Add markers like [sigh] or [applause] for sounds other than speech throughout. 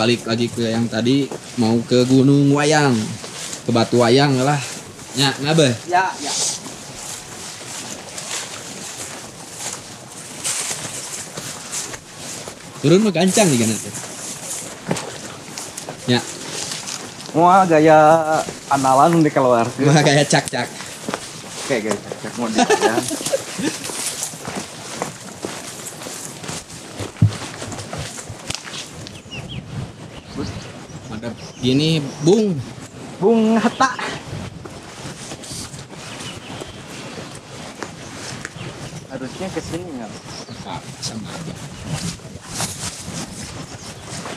balik lagi ke yang tadi mau ke Gunung Wayang. Ke Batu Wayang lah. Ya ngabe? Ya, ya. turun mah gancang nih kan ya. Wah, gaya analan di keluar. mah kayak cak cak Kayak gaya cek mau [laughs] ya. ada gini bung Bung Hatta. Harusnya ke sini nggak? Sama aja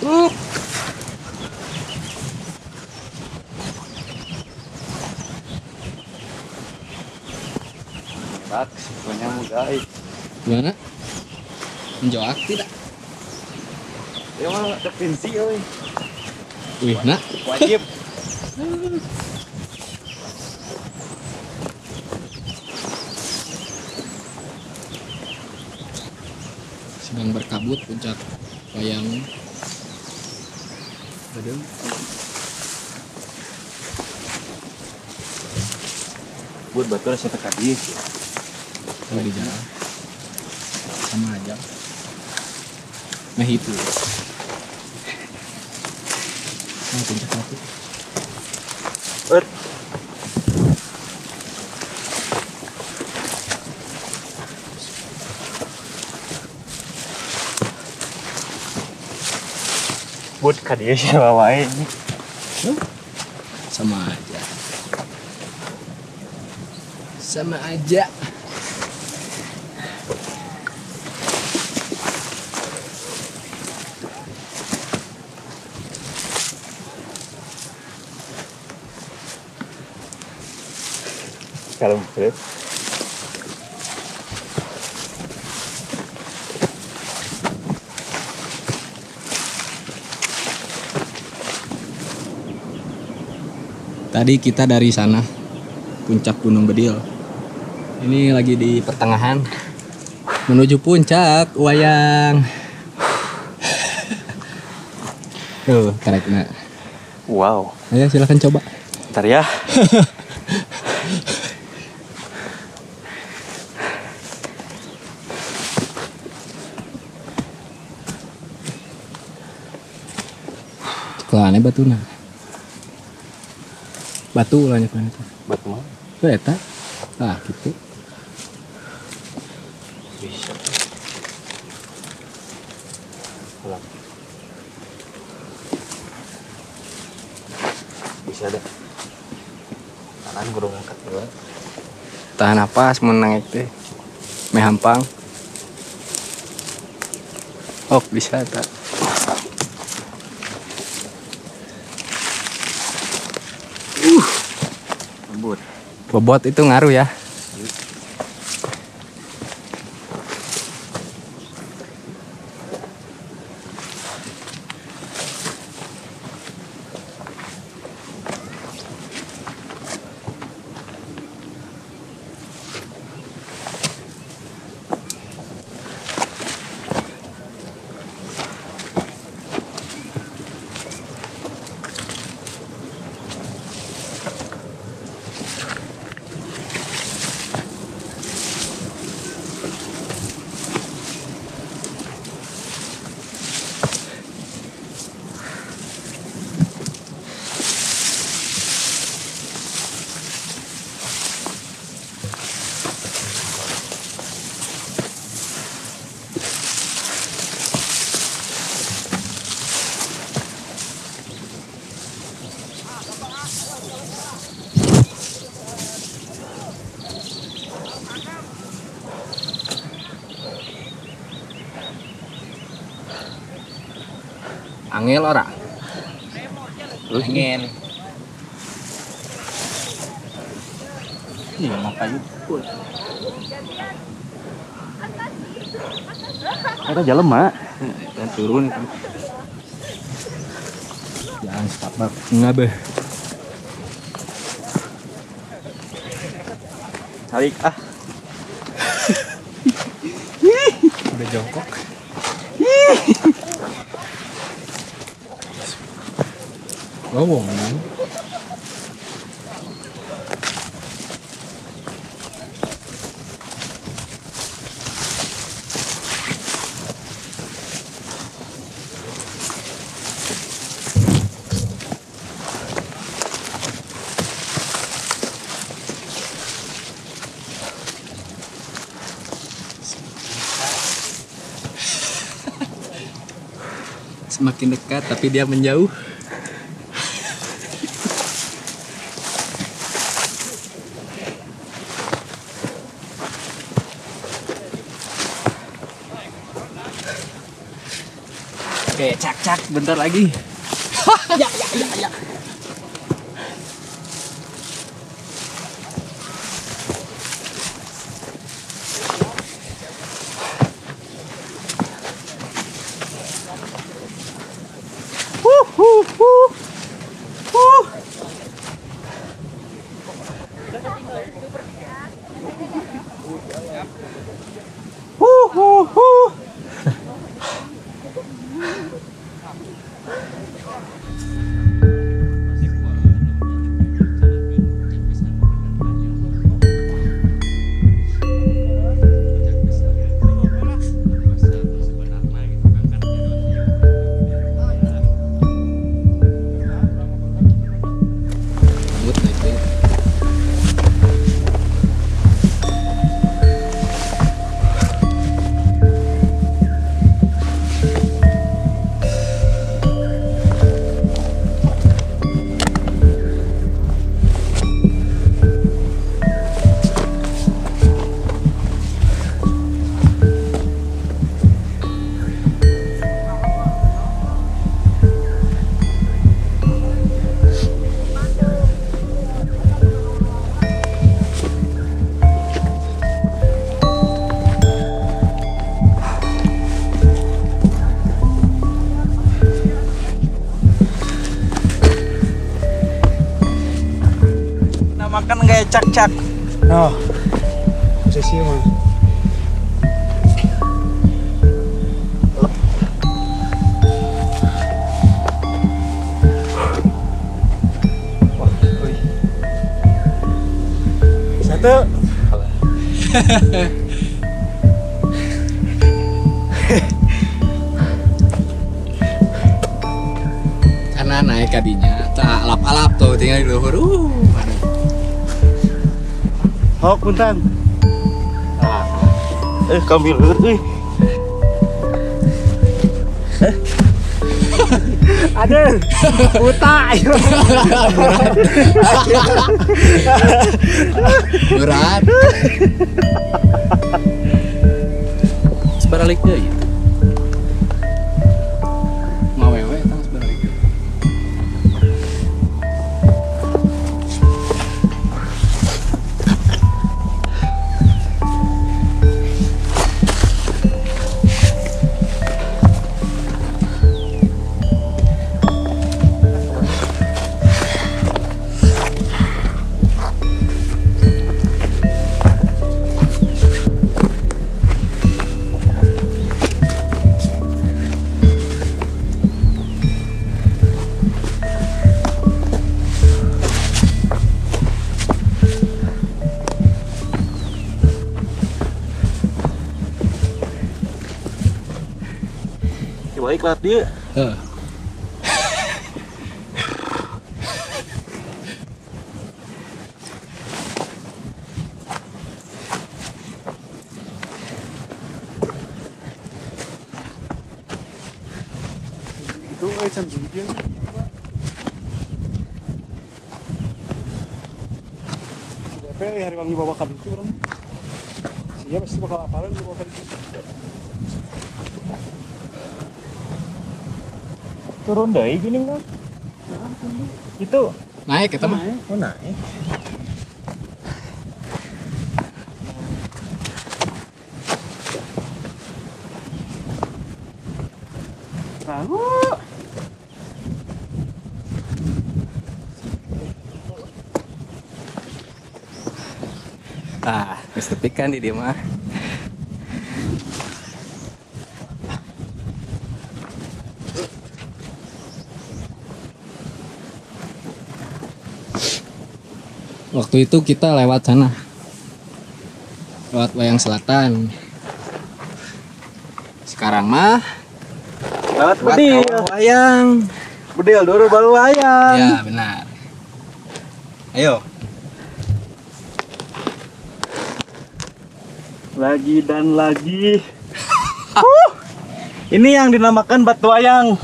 Uh. Berat, semuanya guys. gimana menjawab tidak Ya mah provinsi euy. Wih nak Wajib. sedang berkabut puncak wayang Aduh. Buat batur saya teka di. kalau di jalan sama aja nah itu nah puncak Bet. Buat kadieu siapa ini. sama aja sama aja Kalau berat. Tadi kita dari sana puncak Gunung Bedil. Ini lagi di pertengahan menuju puncak wayang. Tuh, karetna. Wow. Ayo silakan coba. Ntar ya. [laughs] Kelane batuna. Batu lah nyepan itu. Buat mana? Tuh eta. Ah, gitu. Bisa. Bisa deh. Tangan gue ngangkat dulu. Tahan napas menang itu. Meh hampang. Oh, bisa tak. Bobot itu ngaruh ya. Angel ora? Ingin. Iya, makanya. Kita jalan mak. Dan turun kan. Jangan setapak ngabe. Tarik ah. [laughs] Udah jongkok. Semakin dekat tapi dia menjauh. Oke, cak cak bentar lagi. [laughs] ya, ya, ya, ya. Cak cak. Oh, posisi mah. Oi. Satu. Karena naik kadinya, tak alap-alap tuh tinggal di luhur. Uh, aduh. Oh, punten. Eh, kami lur euy. Aduh, buta. Berat. Sebalik deui. Mawewe Baiklah dia. Heeh. Itu jungkir. Tapi hari wangi bawa kabin itu orang. Siapa pasti bakal apalan bawa kabin itu. Turun deui gini kan. Itu Naik kita mah. oh naik. Tahu. Ah, geus tepikan di dia mah. Waktu itu kita lewat sana lewat wayang selatan sekarang mah Lewat kawah wayang Bedil dulu baru wayang. ya benar ayo Lagi dan lagi. Ini yang dinamakan batu wayang.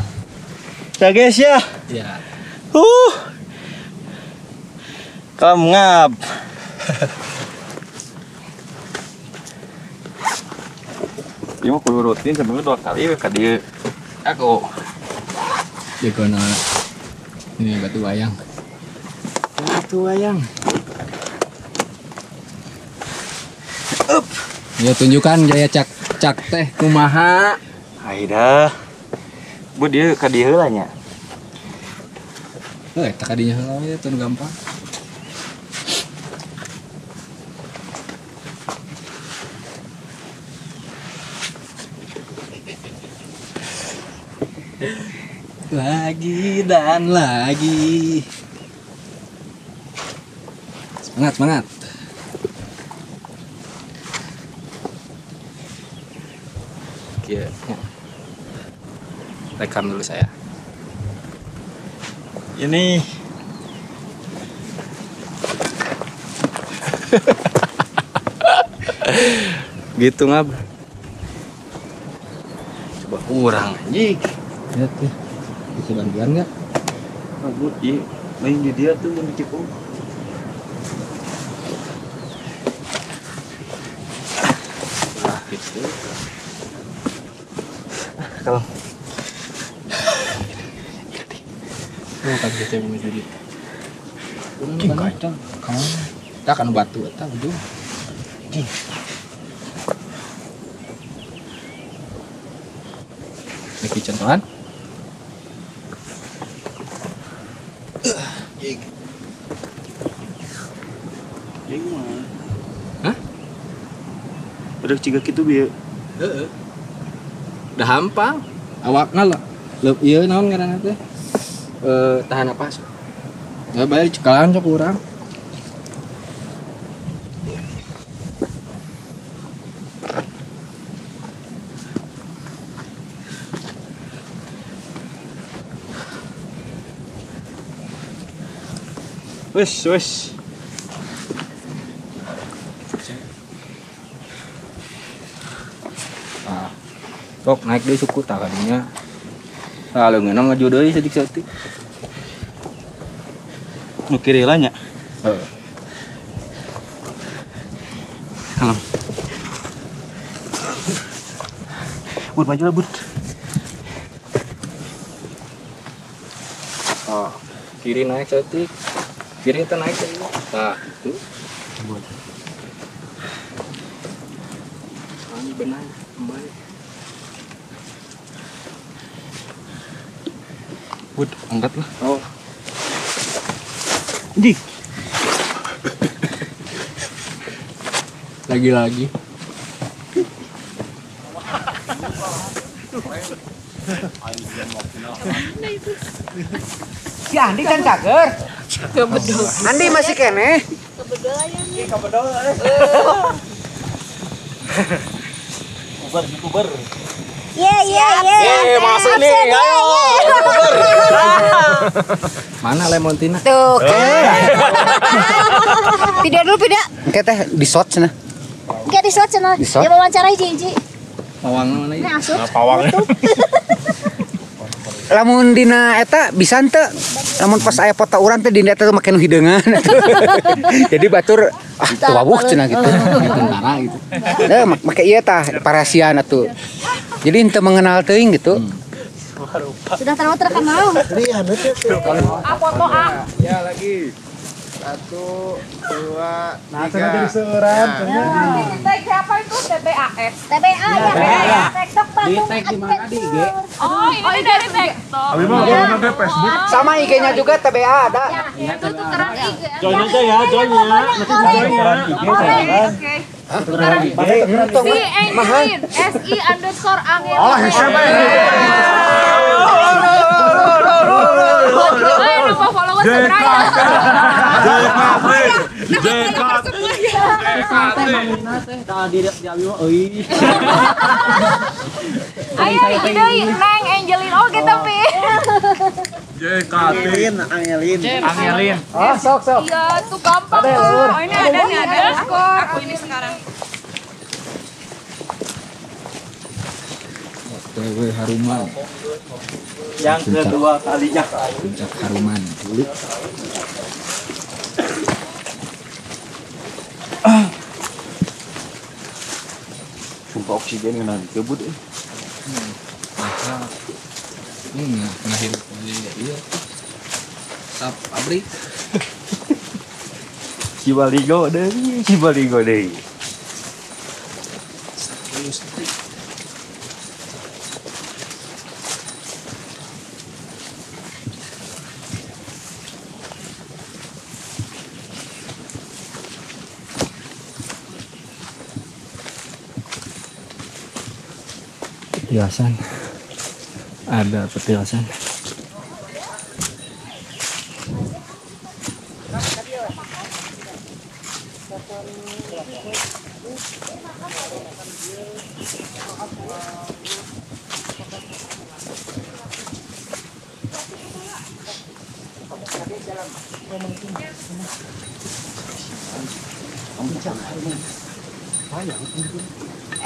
Ya guys ya. ya Uh. Kamu ngap. Ini mah kudu rutin seminggu dua kali ka dieu. Aku. Jagoan ini batu wayang Batu wayang. ya tunjukkan gaya cak cak teh kumaha Aida. Bu dia ka dieu heula nya. eh tak adinya heula ya tun gampang lagi dan lagi. Semangat semangat. Oke, rekam dulu saya. Ini. [laughs] Gitu ngab. Coba kurang anjing. Lihat tuh itu bantuan nggak Rambut iya main di dia tuh mau nah gitu kalau Oh, kan kita mau jadi. Kacang. Kamu tak kan batu ujung. Cing. Niki contohan. Yang mah Hah? udah ciga gitu biar Heeh. Udah hampang. Awakna lah. Leup ieu naon ngaranna teh? Eh tahan napas. Ya bayar cekalan sok urang. Wes wes Ah. Sok naik deui suku tah kadinya. Ah leungeunna maju deui sadik-sadik. nu kiri lah nya Heeh. bud maju lah bud Oh, kiri naik cantik. Kiri itu naik tadi. Nah, itu. Ini benar kembali. bud angkat lah Oh, anjing lagi-lagi. Si Andi kan cager. Andi masih kene. kubar kubar Iya iya iya. masuk nih ayo [laughs] Mana Lemontina? Tuh kan. [laughs] Pida dulu pida. Oke teh di shot sana. Kayak di slot channel. Di slot? Ya wawancara hiji hiji. Pawang mana Ini ya? asup. pawang Lamun dina eta bisa teu lamun pas aya foto urang teh dina eta teh make nu hideungan. [laughs] Jadi batur ah teu wawuh cenah gitu. Di tentara gitu. Eh mak- make ieu tah parasian atuh. Jadi henteu mengenal teuing gitu. Sudah terlalu terkenal. Ya lagi. Satu, dua, Nah, sana jadi seorang. Tag siapa itu? TTAS. TBA ya. TikTok Bandung tag di mana, di IG? Oh, ini dari TikTok. Abi mah kalau nanti Facebook. Sama IG-nya juga TBA ada. Itu tukeran IG. join aja ya join ya nanti join ya Oke. Si Angin, SI underscore Angin. Oh, siapa ini? Ayo lupa follow mau seberang. Ayo ide neng Angelin. Oke tapi. Angelin, Angelin. Angelin. Iya tuh gampang tuh. Oh ini ada nih ada. skor. Aku ini sekarang. Wewe haruman, Yang kedua kalinya. puncak haruman dulu. Sumpah oksigen yang nanti kebut eh. Hmm, ngahir iya. Sap abri. [laughs] Cibaligo deh, Cibaligo deh. Terus petilasan ada petilasan Eh, [laughs]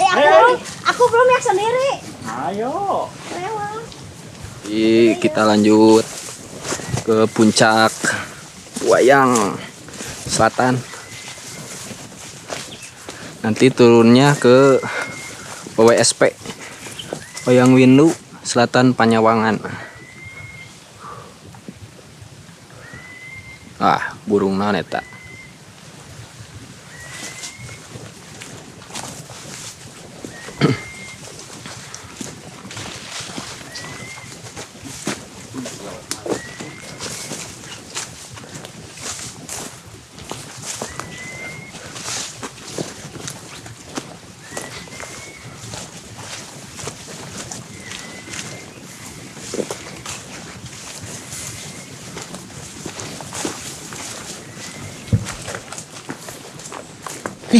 eh, aku belum, aku belum yang sendiri. Ayo. Lewat. Jadi kita lanjut ke puncak Wayang Selatan. Nanti turunnya ke WSP Wayang Windu Selatan Panyawangan. Ah, burung naon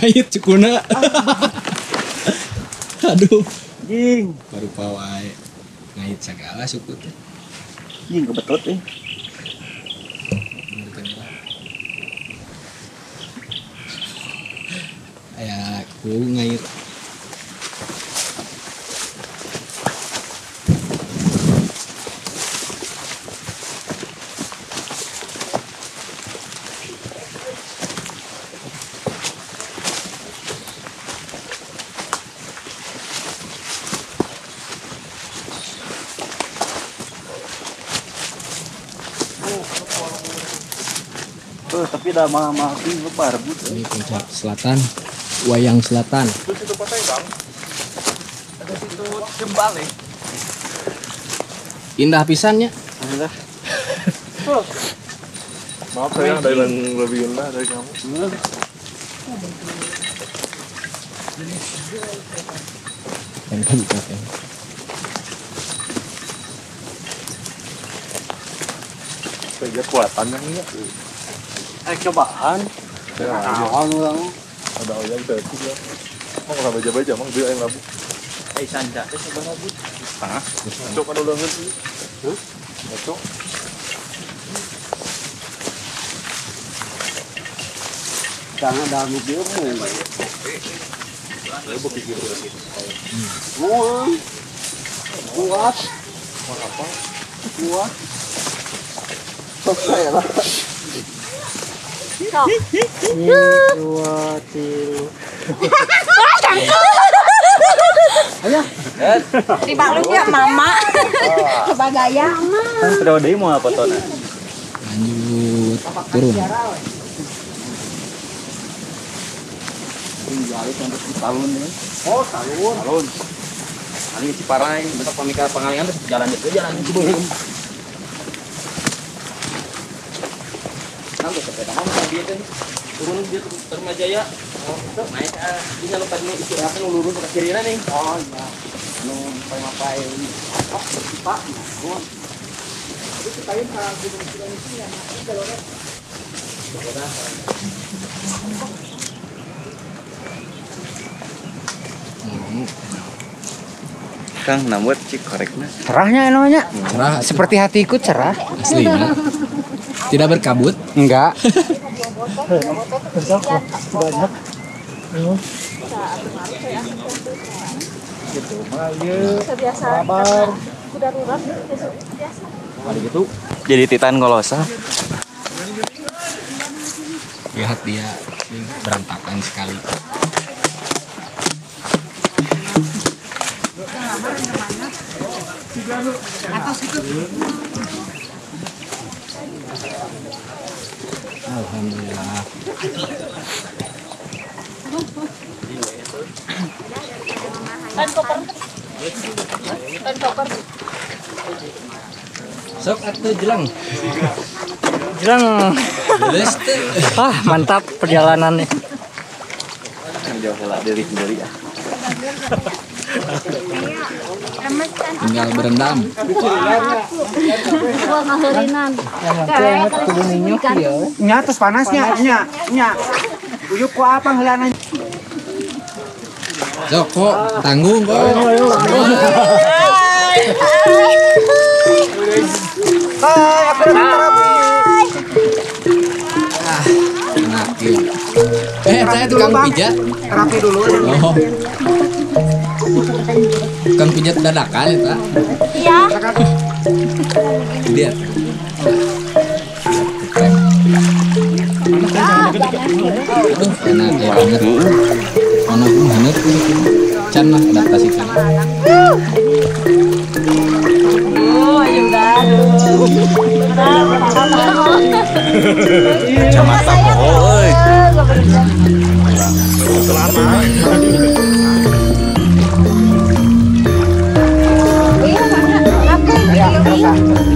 Kait cukuna. [laughs] Aduh, Jing, baru pawai. Ngait segala suku teh. jing kebetot eh. Aya ku ngait. Dah mah mati lebar but. Ini puncak selatan, Wayang Selatan. Indah pisannya. Maaf saya ada yang lebih indah dari kamu. Yang kan dipakai. Saya kuatan yang ini. Eh cobaan. Saya aja. Ada oyang tadi ya. Mau nggak baca baca, mang dia yang labu. Eh sanda teh sebenarnya but. Hah? Cok kan ngerti. Hah? Cok. Jangan mu. Saya mau pikir lagi. Kuat. Mau apa? Kuat. Selesai lah. Dua, tiga. Ya mama. Sebagai mama. Kan sudah mau apa? Lanjut turun. Talun nih. Oh, talun. Talun. Ini Ciparai, bentuk pemikir pengalingan terus jalan itu jalan itu belum. Nanti sepeda kamu kan dia kan turun dia ke Termajaya. Oh, naik ah, dia lupa nih istirahatnya lurus ke kiri nih. Oh iya. Kang namut cik korekna. Cerahnya namanya. cerah Seperti hatiku cerah. aslinya tidak berkabut Enggak. banyak Jadi titan kolosa. lihat dia berantakan sekali Alhamdulillah. Sok atuh jelang. Jelang. Ah, mantap perjalanannya. Jauh lah dari sendiri ya. [laughs] Tinggal berendam. Gua ngahurinan. Nya terus panasnya, nya, nya. Uyuk ku apa ngeulana? Sok kok tanggung kok. Hai, aku terapi. Enak ya. Eh, saya tukang pijat. Terapi dulu. Oh. Bukan pijat dadakan itu. Ya, iya. Lihat. Aduh, enak ya banget. Mana pun hangat Can lah adaptasi kan. Camat Oh. Selamat. Iya, iya. carta.